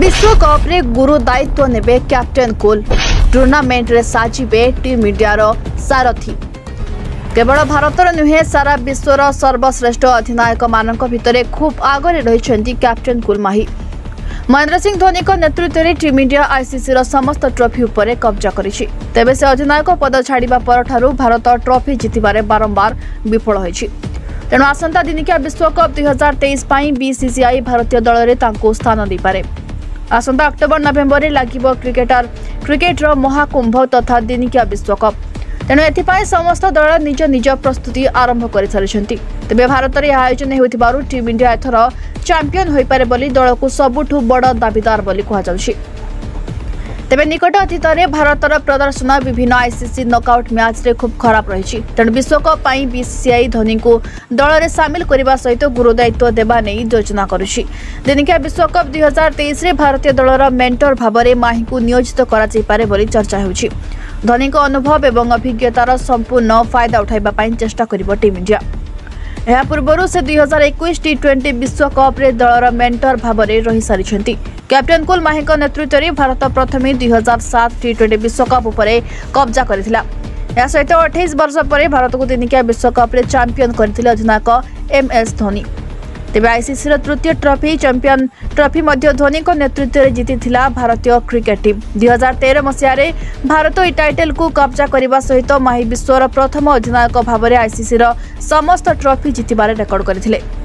ବିଶ୍ୱକପ୍ରେ ଗୁରୁ ଦାୟିତ୍ୱ ନେବେ କ୍ୟାପ୍ଟେନ୍ କୁଲ୍ ଟୁର୍ଣ୍ଣାମେଣ୍ଟରେ ସାଜିବେ ଟିମ୍ ଇଣ୍ଡିଆର ସାରଥୀ କେବଳ ଭାରତର ନୁହେଁ ସାରା ବିଶ୍ୱର ସର୍ବଶ୍ରେଷ୍ଠ ଅଧିନାୟକମାନଙ୍କ ଭିତରେ ଖୁବ୍ ଆଗରେ ରହିଛନ୍ତି କ୍ୟାପ୍ଟେନ୍ କୁଲ୍ ମାହି মহেন্দ্র সিং ধোনি নেতৃত্বে টিম ইন্ডিয়া আইসিসির সমস্ত ট্রফি উপরে কব্জা করেছে তবে সে অধিনায়ক পদ ছাড়া পরঠার ভারত ট্রফি জিতবার বারম্বার বিফল হয়েছে তেণু আসন্তা দিনিকিয়া বিশ্বকপ দুই হাজার তেইশ বিসিসিআই ভারতীয় দলরে তাঁকু স্থান দিয়ে आसम् अक्टोबर नभेम्बरले लाग्यो क्रिकेटर क्रिकेट र महाकुम्भ तथा दिनिकिया विश्वकप तेणु एपै समस्त दल निज निज प्रस्तुति आरम्भ गरिसकेपछि तेह्र भारतले आयोजन हुम इन्डिया एथर चम्पियन हुप दल सबुठु बड दावीदार पनि कु ତେବେ ନିକଟ ଅତୀତରେ ଭାରତର ପ୍ରଦର୍ଶନ ବିଭିନ୍ନ ଆଇସିସି ନକ୍ଆଉଟ୍ ମ୍ୟାଚ୍ରେ ଖୁବ୍ ଖରାପ ରହିଛି ତେଣୁ ବିଶ୍ୱକପ୍ ପାଇଁ ବିସିସିଆଇ ଧୋନିଙ୍କୁ ଦଳରେ ସାମିଲ କରିବା ସହିତ ଗୁରୁଦାୟିତ୍ୱ ଦେବା ନେଇ ଯୋଜନା କରୁଛି ଦିନିକିଆ ବିଶ୍ୱକପ୍ ଦୁଇ ହଜାର ତେଇଶରେ ଭାରତୀୟ ଦଳର ମେଣ୍ଟର ଭାବରେ ମାହିଙ୍କୁ ନିୟୋଜିତ କରାଯାଇପାରେ ବୋଲି ଚର୍ଚ୍ଚା ହେଉଛି ଧୋନିଙ୍କ ଅନୁଭବ ଏବଂ ଅଭିଜ୍ଞତାର ସମ୍ପୂର୍ଣ୍ଣ ଫାଇଦା ଉଠାଇବା ପାଇଁ ଚେଷ୍ଟା କରିବ ଟିମ୍ ଇଣ୍ଡିଆ ଏହା ପୂର୍ବରୁ ସେ ଦୁଇ ହଜାର ଏକୋଇଶ ଟି ଟ୍ୱେଣ୍ଟି ବିଶ୍ୱକପ୍ରେ ଦଳର ମେଣ୍ଟର ଭାବରେ ରହିସାରିଛନ୍ତି କ୍ୟାପ୍ଟେନ୍ କୁଲ୍ ମାହିଙ୍କ ନେତୃତ୍ୱରେ ଭାରତ ପ୍ରଥମେ ଦୁଇ ହଜାର ସାତ ଟି ଟ୍ୱେଣ୍ଟି ବିଶ୍ୱକପ୍ ଉପରେ କବ୍ଜା କରିଥିଲା ଏହା ସହିତ ଅଠେଇଶ ବର୍ଷ ପରେ ଭାରତକୁ ଦିନିକିଆ ବିଶ୍ୱକପ୍ରେ ଚାମ୍ପିୟନ୍ କରିଥିଲେ ଅଧିନାୟକ ଏମ୍ଏସ୍ ଧୋନି ତେବେ ଆଇସିସିର ତୃତୀୟ ଟ୍ରଫି ଚମ୍ପିୟନ ଟ୍ରଫି ମଧ୍ୟ ଧୋନିଙ୍କ ନେତୃତ୍ୱରେ ଜିତିଥିଲା ଭାରତୀୟ କ୍ରିକେଟ ଟିମ୍ ଦୁଇ ହଜାର ତେର ମସିହାରେ ଭାରତ ଏହି ଟାଇଟଲକୁ କବ୍ଜା କରିବା ସହିତ ମାହି ବିଶ୍ୱର ପ୍ରଥମ ଅଧିନାୟକ ଭାବରେ ଆଇସିସିର ସମସ୍ତ ଟ୍ରଫି ଜିତିବାରେ ରେକର୍ଡ କରିଥିଲେ